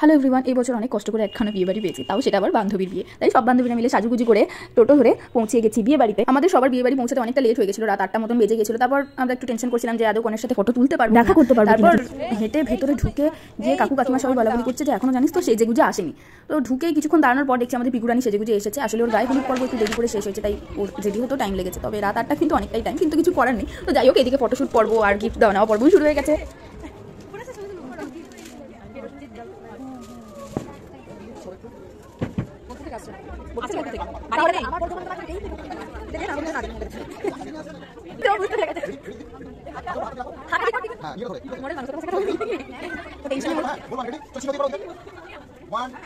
Hello everyone এই বছর অনেক কষ্ট করে একখানা বিয়ে বাড়ি পেয়েছি তাও সেটা আবার বান্ধবীর বিয়ে। তাই সব বান্ধবীরা মিলে সাজুগুজু করে টোটো ধরে পৌঁছে গেছি বিয়ে বাড়িতে। আমাদের সবার বিয়ে বাড়ি পৌঁছাতে অনেকটা লেট হয়ে গেছিল রাত আটটা মতন বেজে গেছিল। তারপর আমরা একটু টেনশন করছিলাম যে আদৌ কনের সাথে ফটো তুলতে পারব দেখা করতে পারব তারপর হেঁটে ভেতরে ঢুকে যে কাকু কাকিমা সবাই বলা বলি করছে যে এখনও জানিস তো সেই যেগুজে আসেনি। তো ঢুকেই কিছুক্ষণ দাঁড়ানোর পর দেখছি আমাদের পিকুরানি সেজেগুজে এসেছে। আসলে ওর গায়ে হলুদ পর্ব একটু দেরি করে শেষ হয়েছে তাই ওর রেডি হতেও টাইম লেগেছে। তবে রাত আটটা কিন্তু অনেকটাই টাইম কিন্তু কিছু করার নেই। তো যাই হোক এদিকে ফটোশুট পর্ব আর গিফট দেওয়া নেওয়া পর্বও শুরু হয়ে গেছে।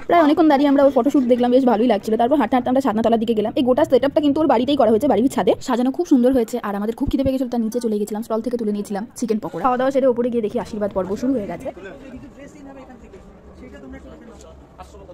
প্রায় অনেকক্ষণ দাঁড়িয়ে আমরা ওর ফটোশুট দেখলাম বেশ ভালোই লাগছিল। তারপর হাঁটতে হাঁটতে আমরা ছাদনাতলার দিকে গেলাম। এই গোটা সেটআপটা কিন্তু ওর বাড়িতেই করা হয়েছে বাড়ির ছাদে। সাজানো খুব সুন্দর হয়েছে। আর আমাদের খুব খিদে পেয়ে গেছিল তার নিচে চলে গেছিলাম স্টল থেকে তুলে নিয়েছিলাম চিকেন পকোড়া। খাওয়া দাওয়া সেরে উপরে গিয়ে দেখি আশীর্বাদ পর্ব শুরু হয়ে গেছে।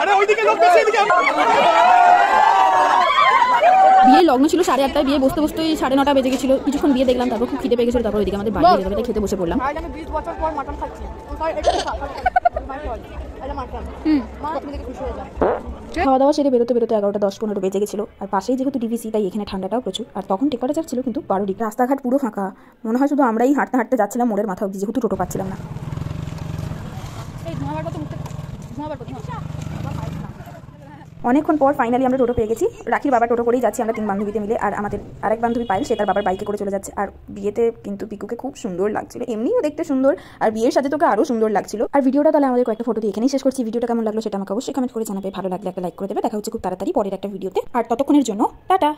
আরে ওইদিকে লোক বেশি এদিকে বিয়ে লগ্ন ছিল সাড়ে আটটায় বিয়ে বসতে বসতেই সাড়ে নটা বেজে গেছিল কিছুক্ষণ বিয়ে দেখলাম তারপর খুব খিদে পেয়ে গেছিল তারপর ওইদিকে আমাদের বাড়ি খেতে বসে পড়লাম হয়ে খাওয়া দাওয়া সেরে বেরোতে বেরোতে এগারোটা দশ পনেরো বেজে গেছিল আর পাশেই যেহেতু ডিভিসি তাই এখানে ঠান্ডাটাও প্রচুর আর তখন টেম্পারেচার ছিল কিন্তু বারো ডিগ্রি রাস্তাঘাট পুরো ফাঁকা মনে হয় শুধু আমরাই হাঁটতে হাঁটতে যাচ্ছিলাম মোড়ের মাথা অব্দি যেহেতু টোটো পাচ্ছিলাম না এই ধোঁয়া বার তো মুখে ধোঁয়া বার ধোঁয়া অনেকক্ষণ পর ফাইনালি আমরা টোটো পেয়ে গেছি। রাখির বাবা টোটো করেই যাচ্ছি, আমরা তিন বান্ধবীতে মিলে, আর আমাদের আরেক বান্ধবী পাইল সে তার বাবার বাইকে করে চলে যাচ্ছে। আর বিয়েতে কিন্তু পিকুকে খুব সুন্দর লাগছিল। এমনিও দেখতে সুন্দর, আর বিয়ের সাথে তোকে আরও সুন্দর লাগছিল। আর ভিডিওটা তাহলে আমাদের কয়েকটা ফটো দিয়ে এখানেই শেষ করছি। ভিডিওটা কেমন লাগল সেটা আমাকে অবশ্যই কমেন্ট করে জানাবে। ভালো লাগলে একটা লাইক করে দেবে। দেখা হচ্ছে খুব তাড়াতাড়ি পরের একটা ভিডিওতে আর ততক্ষণের জন্য, টাটা!